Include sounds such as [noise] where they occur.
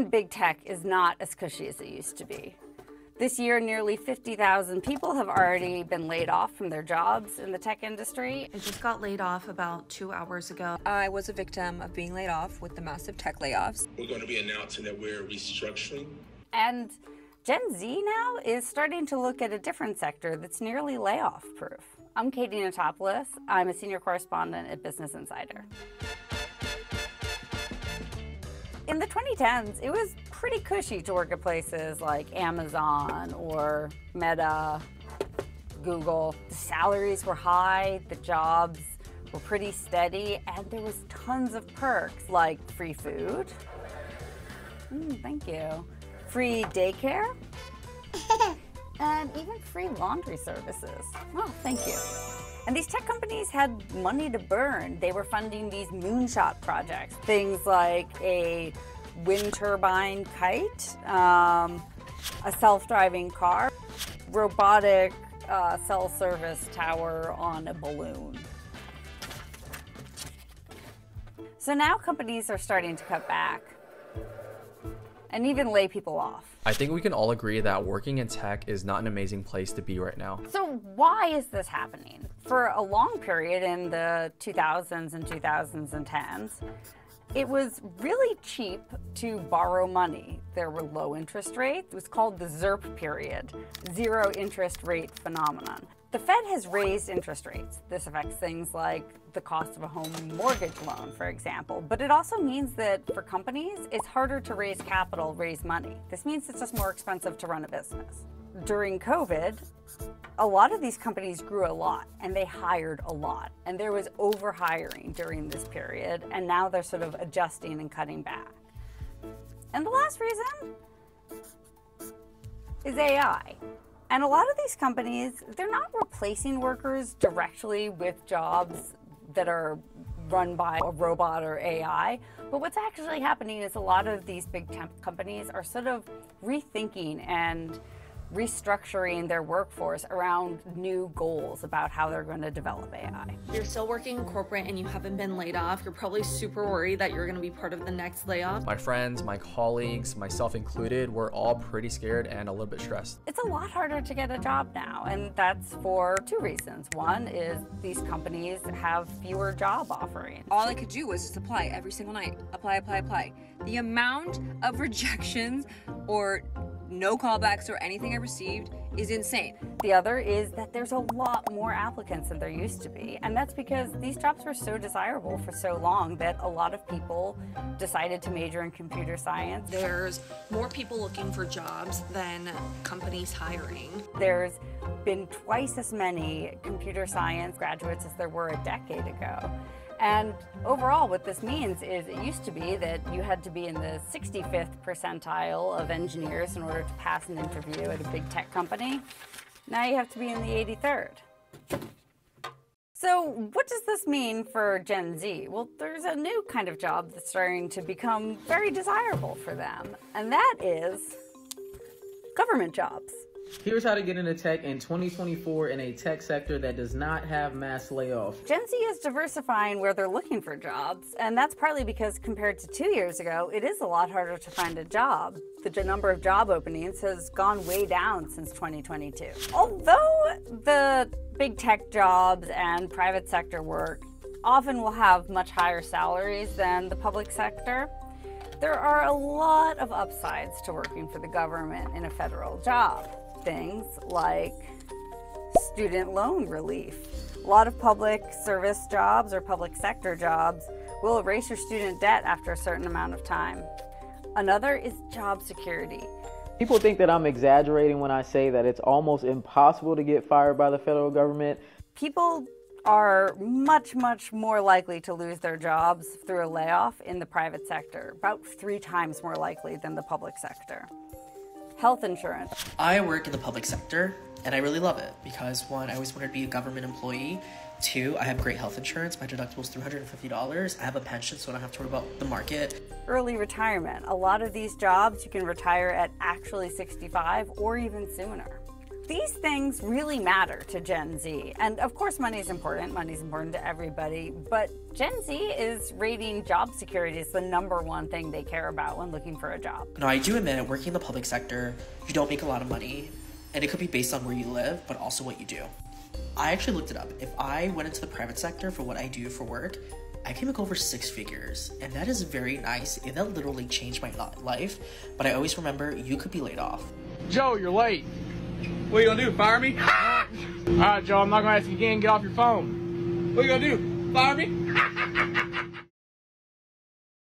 in big tech is not as cushy as it used to be. This year, nearly 50,000 people have already been laid off from their jobs in the tech industry. I just got laid off about two hours ago. I was a victim of being laid off with the massive tech layoffs. We're going to be announcing that we're restructuring. And Gen Z now is starting to look at a different sector that's nearly layoff proof. I'm Katie Notopoulos. I'm a senior correspondent at Business Insider. In the 2010s, it was pretty cushy to work at places like Amazon or Meta, Google. The salaries were high, the jobs were pretty steady, and there was tons of perks like free food. Mm, thank you. Free daycare. and [laughs] even free laundry services. Oh, thank you. And these tech companies had money to burn. They were funding these moonshot projects, things like a wind turbine kite, um, a self-driving car, robotic uh, cell service tower on a balloon. So now companies are starting to cut back and even lay people off. I think we can all agree that working in tech is not an amazing place to be right now. So why is this happening? For a long period in the 2000s and 2010s, it was really cheap to borrow money. There were low interest rates. It was called the ZIRP period, zero interest rate phenomenon. The Fed has raised interest rates. This affects things like the cost of a home mortgage loan, for example. But it also means that for companies, it's harder to raise capital, raise money. This means it's just more expensive to run a business. During COVID, a lot of these companies grew a lot and they hired a lot. And there was over hiring during this period. And now they're sort of adjusting and cutting back. And the last reason is AI. And a lot of these companies, they're not replacing workers directly with jobs that are run by a robot or AI. But what's actually happening is a lot of these big tech companies are sort of rethinking and restructuring their workforce around new goals about how they're going to develop AI. You're still working in corporate and you haven't been laid off. You're probably super worried that you're going to be part of the next layoff. My friends, my colleagues, myself included, we're all pretty scared and a little bit stressed. It's a lot harder to get a job now, and that's for two reasons. One is these companies have fewer job offerings. All I could do was just apply every single night. Apply, apply, apply. The amount of rejections or no callbacks or anything I received is insane. The other is that there's a lot more applicants than there used to be. And that's because these jobs were so desirable for so long that a lot of people decided to major in computer science. There's more people looking for jobs than companies hiring. There's been twice as many computer science graduates as there were a decade ago. And overall, what this means is it used to be that you had to be in the 65th percentile of engineers in order to pass an interview at a big tech company. Now you have to be in the 83rd. So what does this mean for Gen Z? Well, there's a new kind of job that's starting to become very desirable for them, and that is government jobs. Here's how to get into tech in 2024 in a tech sector that does not have mass layoffs. Gen Z is diversifying where they're looking for jobs, and that's partly because compared to two years ago, it is a lot harder to find a job. The number of job openings has gone way down since 2022. Although the big tech jobs and private sector work often will have much higher salaries than the public sector, there are a lot of upsides to working for the government in a federal job things like student loan relief. A lot of public service jobs or public sector jobs will erase your student debt after a certain amount of time. Another is job security. People think that I'm exaggerating when I say that it's almost impossible to get fired by the federal government. People are much, much more likely to lose their jobs through a layoff in the private sector, about three times more likely than the public sector health insurance. I work in the public sector and I really love it because one, I always wanted to be a government employee. Two, I have great health insurance. My deductible is $350. I have a pension, so I don't have to worry about the market. Early retirement. A lot of these jobs, you can retire at actually 65 or even sooner. These things really matter to Gen Z. And of course, money is important. Money is important to everybody. But Gen Z is rating job security as the number one thing they care about when looking for a job. Now, I do admit, working in the public sector, you don't make a lot of money, and it could be based on where you live, but also what you do. I actually looked it up. If I went into the private sector for what I do for work, I can make over six figures, and that is very nice. And that literally changed my life. But I always remember you could be laid off. Joe, you're late. What are you gonna do? Fire me? [laughs] All right, Joe. I'm not gonna ask you again. Get off your phone. What are you gonna do? Fire me? [laughs]